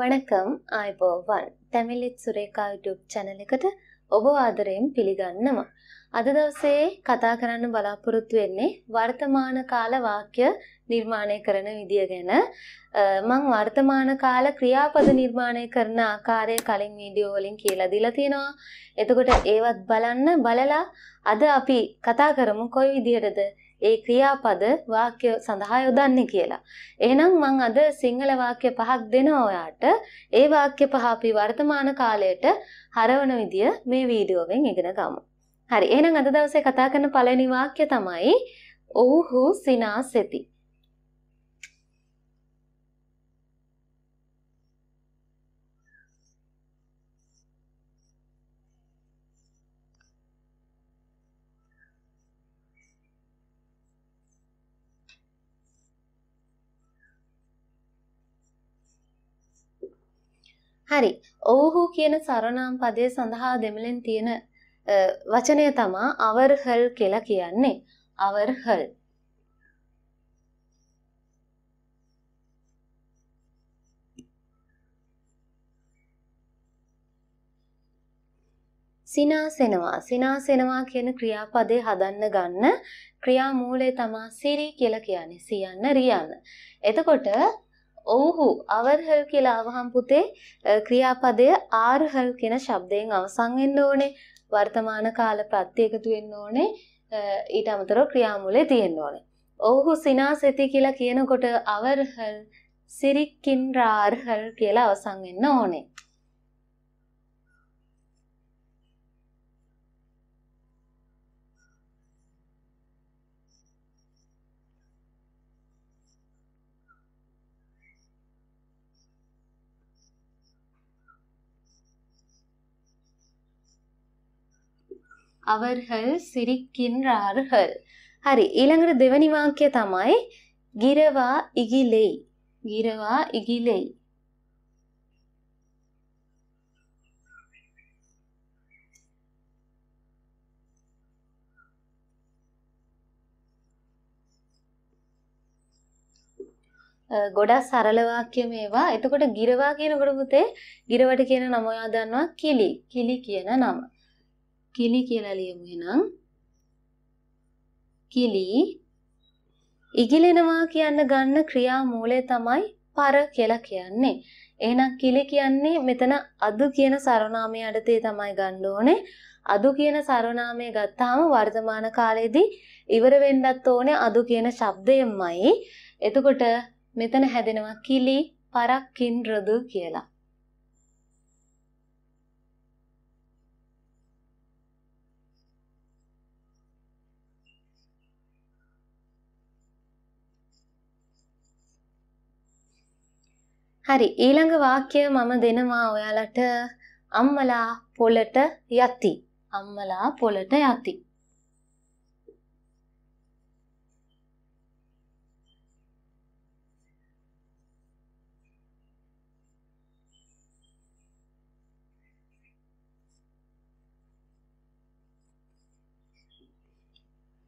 වණකම් ආයිබෝවන් තැමිලිත් Sureka YouTube channel එකට ඔබ ආදරයෙන් පිළිගන්නවා. අද දවසේ කතා කරන්න බලාපොරොත්තු වෙන්නේ වර්තමාන කාල වාක්‍ය නිර්මාණය කරන විදිය ගැන. මම වර්තමාන කාල ක්‍රියාපද නිර්මාණය කරන ආකාරය කලින් වීඩියෝ වලින් කියලා දීලා තියෙනවා. එතකොට ඒවත් බලන්න බලලා අද අපි කතා කරමු කොයි විදිහටද ඒ ක්‍රියාපද වාක්‍ය සඳහා යොදන්නේ කියලා. එහෙනම් මම අද සිංහල වාක්‍ය පහක් දෙනවා ඔයාට. ඒ වාක්‍ය පහ අපි වර්තමාන කාලයට හරවන විදිය මේ වීඩියෝවෙන් ඉගෙන ගමු. හරි. එහෙනම් අද දවසේ කතා කරන පළවෙනි වාක්‍ය තමයි ඔව්හු සිනාසෙති. හරි. ඔව්හු කියන සරණාම් පදයේ සඳහා දෙමළෙන් තියෙන වචනය තමා අවර්හල් කියලා කියන්නේ. අවර්හල්. සිනාසෙනවා. සිනාසෙනවා කියන ක්‍රියාපදේ හදන්න ගන්න ක්‍රියා මූලය තමා සිරි කියලා කියන්නේ. සියන්න රියන්න. එතකොට ඔව්හු අවර්හල් කියලා අවහම් පුතේ ක්‍රියාපදය ආර්හල් කියන ශබ්දයෙන් අවසන් වෙන්න ඕනේ. වර්තමාන කාල ප්‍රත්‍ය එකතු වෙන්න ඕනේ. ඊට අමතරව ක්‍රියාමූලය තියෙන්න ඕනේ. ඔව්හු සිනාසෙති කියලා කියනකොට අවර්හල් සිරික්කින් රාර්හල් කියලා අවසන් වෙන්න ඕනේ. அவர்கள் சிரிக்கின்றார்கள். හරි ඊළඟට දෙවැනි වාක්‍යය තමයි ගිරවා ඉගිලෙයි. ගිරවා ඉගිලෙයි. ගොඩක් සරල වාක්‍ය මේවා. එතකොට ගිරවා කියනකොට පුතේ ගිරවට කියන නම ඔයා දන්නවා කිලි. කිලි කියන නම. කිලි කියලා ලියමු එහෙනම්. කිලි ඉගිලෙනවා කියන්න ගන්න ක්‍රියා මූලය තමයි පර කියලා කියන්නේ. එහෙනම් කිලි කියන්නේ මෙතන අදු කියන සර්වනාමය යටතේ තමයි ගන්න ඕනේ. අදු කියන සර්වනාමය ගත්තාම වර්තමාන කාලයේදී ඉවර වෙන්නත් ඕනේ අදු කියන ශබ්දයෙන්මයි. එතකොට මෙතන හැදෙනවා කිලි පරක්කින් රදු කියලා. හරි ඊළඟ වාක්‍යය මම දෙනවා ඔයාලට අම්මලා පොළට යති. අම්මලා පොළට යති.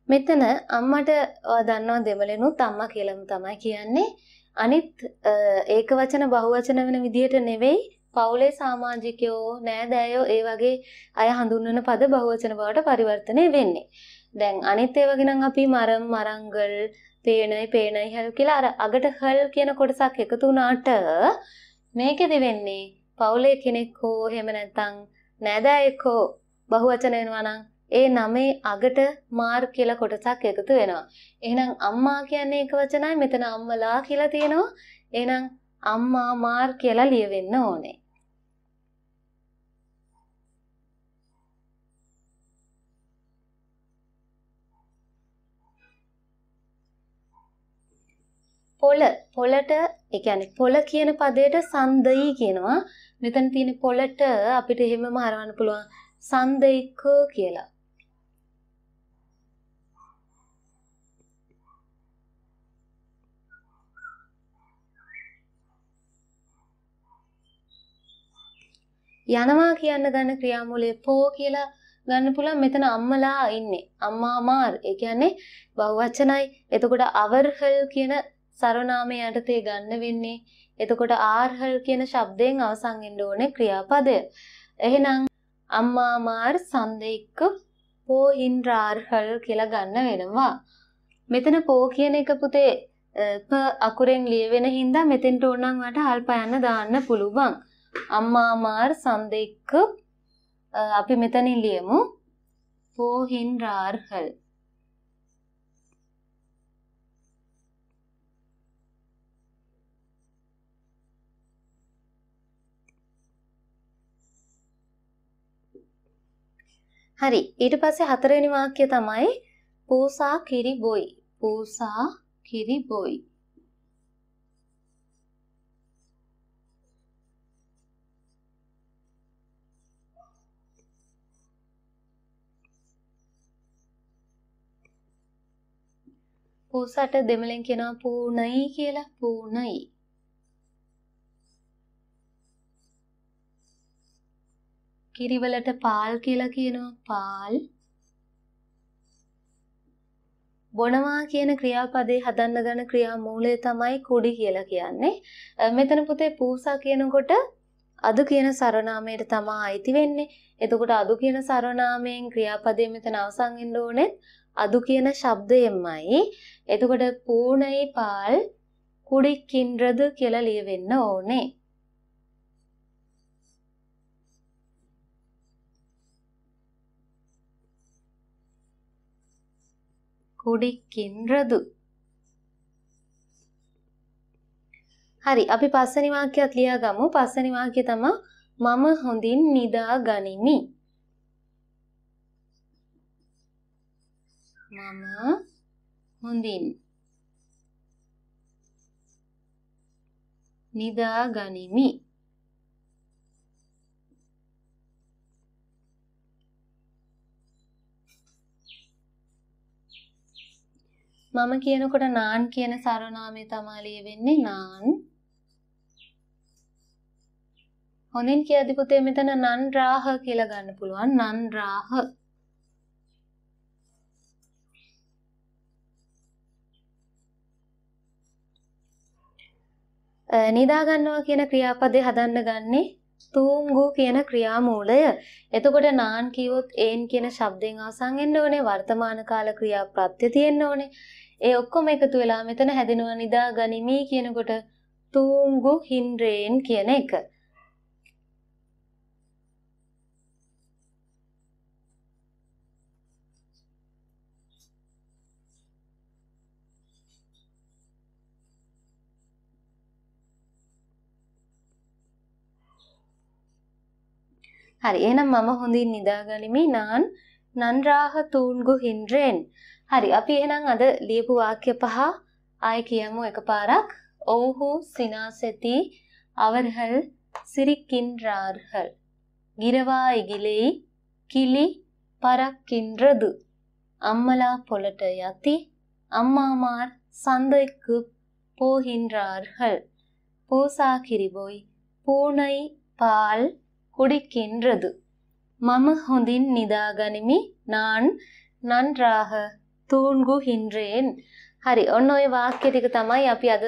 මෙතන අම්මට දන්නවා දෙමළෙනුත් අම්මා කියලාම තමයි කියන්නේ. අනිත් ඒක වචන බහුවචන වෙන විදිහට නෙවෙයි පවුලේ සමාජිකයෝ නෑදෑයෝ ඒ වගේ අය හඳුන්වන පද බහුවචන බවට පරිවර්තනය වෙන්නේ. දැන් අනිත් ඒවා ගනම් අපි මරම් මරංගල් පේනයි පේනයි හල් කියලා අර අගට හල් කියන කොටසක් එකතු වුණාට මේකෙදි වෙන්නේ පවුලේ කෙනෙක් හෝ එහෙම නැත්නම් නෑදෑයෙක් හෝ බහුවචන වෙනවා නම් ඒ නමේ අගට මාර් කියලා කොටසක් එකතු වෙනවා. එහෙනම් අම්මා කියන්නේ එක වචනයි මෙතන අම්මලා කියලා තියෙනවා. එහෙනම් අම්මා මාර් කියලා ලියවෙන්න ඕනේ. පොළ පොළට ඒ කියන්නේ පොළ කියන පදයට සන්දයි කියනවා. මෙතන තියෙන පොළට අපිට එහෙමම හරවන්න පුළුවන් සන්දයික කියලා. යනවා කියන්න ගන්න ක්‍රියාමූලය පෝ කියලා ගන්න පුළුවන් මෙතන අම්මලා ඉන්නේ. අම්මා මාර්. ඒ කියන්නේ බහුවචනයි. එතකොට අවර්හල් කියන සර්වනාමය යටතේ ගන්න වෙන්නේ. එතකොට ආර්හල් කියන શબ્දයෙන් අවසන් වෙන්න ඕනේ ක්‍රියාපදය. එහෙනම් අම්මා මාර් සන්දෙක්ක පෝහින්රාර්හල් කියලා ගන්න වෙනවා. මෙතන පෝ කියන එක පුතේ ප අකුරෙන් ලියවෙන හින්දා මෙතෙන්ට ඕනනම් වට අල්ප යන්න දාන්න පුළුවන්. අම්මා මාර් සන්දෙක්ක අපි මෙතනින් ලියමු. පෝහින්රාර්හල්. හරි ඊට පස්සේ හතරවෙනි වාක්‍යය තමයි පූසා කිරි බොයි. පූසා කිරි බොයි. පූසට දෙමළෙන් කියනවා පූනයි කියලා පූනයි කිරිවලට පාල් කියලා කියනවා පාල් බොනවා කියන ක්‍රියාපදේ හදන්න ගන්න ක්‍රියා මූලය තමයි කුඩි කියලා කියන්නේ. මෙතන පුතේ පූසා කියනකොට අදු කියන සරනාමයට තමයි අයිති වෙන්නේ. එතකොට අදු කියන සරනාමයෙන් ක්‍රියාපදේ මෙතන අවසන් වෙන්න ඕනේ අදු කියන ශබ්දයෙන්මයි. එතකොට පූණයි පාල් කුඩිකින්රද කියලා ලියවෙන්න ඕනේ. කුඩිකින්රදු හරි අපි පස්වෙනි වාක්‍යයත් ලියාගමු පස්වෙනි වාක්‍යය තමයි මම හොඳින් නිදා ගනිමි මම හොඳින් නිදා ගනිමි මම කියනකොට නාන් කියන සරනාමය තමයි ලියවෙන්නේ. නාන්. හොඳින් කියද්දි පුතේ මෙතන නන් රාහ කියලා ගන්න පුළුවන්. නන් රාහ නිදා ගන්නවා කියන ක්‍රියාපදේ හදන්න ගන්නේ තූංගු කියන ක්‍රියාමූලය. එතකොට නාන් කිව්වොත් ඒන් කියන ශබ්දයෙන් අවසන් වෙන්න ඕනේ වර්තමාන කාල ක්‍රියා ප්‍රත්‍ය තියෙන්න ඕනේ. ඒ ඔක්කොම එකතු වෙලා මෙතන හැදෙනවා නිදා ගනිමි කියනකොට තූංගු හින්රේන් කියන එක. හරි එහෙනම් මම හොඳින් නිදාගනිමි නාන් නන්රාහ තූන්ගු හින්රෙන් හරි අපි එහෙනම් අද ලියපු වාක්‍ය පහ ආය කියමු එකපාරක් ඔව්හු සිනාසෙති අවර්හල් සිරිකින්රාර්හල් ගිරවා ඉගිලෙයි කිලි පරක්කින්රදු අම්මලා පොලට යති අම්මාමාර් සඳෙක්කු போகின்றார்கள் பூசா கிரிபோய் பூனை பால் குடிக்கின்றது මම හොඳින් නිදාගනිමි නාන් නන්රාහ තූන්ගුහින්රේන් හරි ඔන්න ඔය වාක්‍ය ටික තමයි අපි අද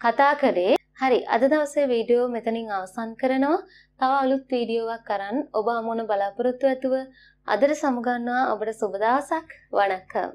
කතා කරේ හරි අද දවසේ වීඩියෝ මෙතනින් අවසන් කරනවා තව අලුත් වීඩියෝවක් කරන් ඔබ හමුවන බලාපොරොත්තු ඇතුව අදට සමුගන්නවා ඔබට සුබ දවසක් වණක්කම්